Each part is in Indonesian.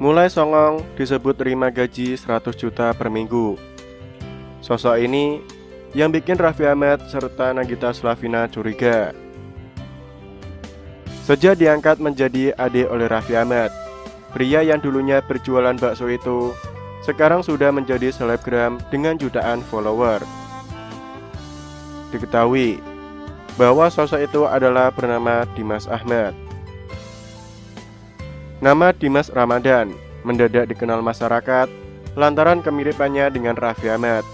Mulai songong disebut terima gaji 100 juta per minggu. Sosok ini yang bikin Raffi Ahmad serta Nagita Slavina curiga. Sejak diangkat menjadi adik oleh Raffi Ahmad, pria yang dulunya berjualan bakso itu sekarang sudah menjadi selebgram dengan jutaan follower. Diketahui bahwa sosok itu adalah bernama Dimas Ahmad. Nama Dimas Ramadan mendadak dikenal masyarakat lantaran kemiripannya dengan Raffi Ahmad.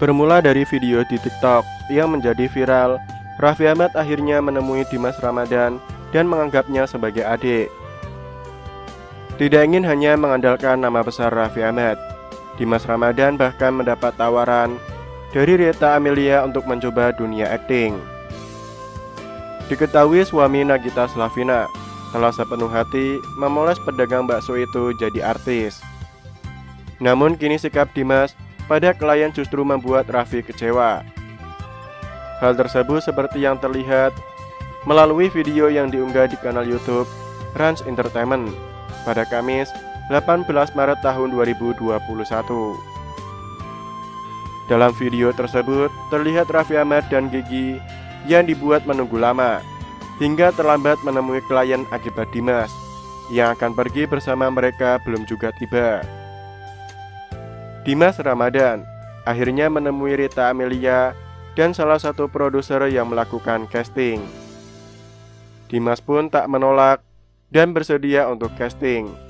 Bermula dari video di TikTok yang menjadi viral, Raffi Ahmad akhirnya menemui Dimas Ramadan dan menganggapnya sebagai adik. Tidak ingin hanya mengandalkan nama besar Raffi Ahmad, Dimas Ramadan bahkan mendapat tawaran dari Rita Amelia untuk mencoba dunia akting. Diketahui suami Nagita Slavina telah sepenuh hati memoles pedagang bakso itu jadi artis. Namun kini sikap Dimas pada klien justru membuat Raffi kecewa. Hal tersebut seperti yang terlihat melalui video yang diunggah di kanal YouTube Rans Entertainment pada Kamis 18 Maret tahun 2021. Dalam video tersebut terlihat Raffi Ahmad dan Gigi yang dibuat menunggu lama hingga terlambat menemui klien akibat Dimas yang akan pergi bersama mereka belum juga tiba. Dimas Ramadan akhirnya menemui Rita Amelia dan salah satu produser yang melakukan casting. Dimas pun tak menolak dan bersedia untuk casting.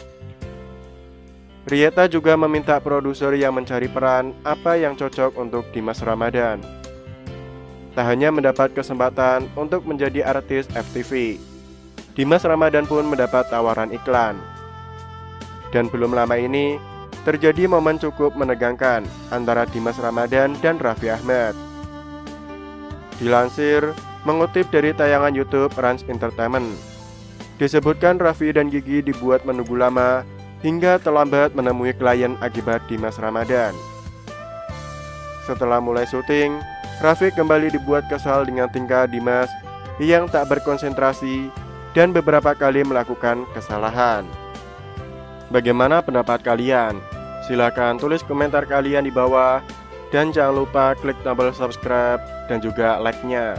Rieta juga meminta produser yang mencari peran apa yang cocok untuk Dimas Ramadan tak hanya mendapat kesempatan untuk menjadi artis FTV. Dimas Ramadan pun mendapat tawaran iklan. Dan belum lama ini, terjadi momen cukup menegangkan antara Dimas Ramadan dan Raffi Ahmad. Dilansir, mengutip dari tayangan YouTube Rans Entertainment, disebutkan Raffi dan Gigi dibuat menunggu lama hingga terlambat menemui klien akibat Dimas Ramadan. Setelah mulai syuting, Rafiq kembali dibuat kesal dengan tingkah Dimas yang tak berkonsentrasi dan beberapa kali melakukan kesalahan. Bagaimana pendapat kalian? Silahkan tulis komentar kalian di bawah dan jangan lupa klik tombol subscribe dan juga like-nya.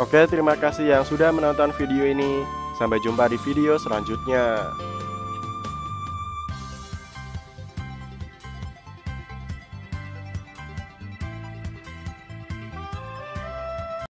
Oke, terima kasih yang sudah menonton video ini. Sampai jumpa di video selanjutnya.